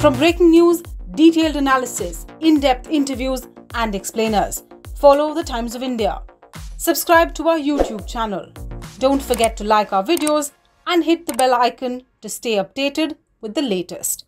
From breaking news, detailed analysis, in depth interviews, and explainers, follow the Times of India. Subscribe to our YouTube channel. Don't forget to like our videos and hit the bell icon to stay updated with the latest.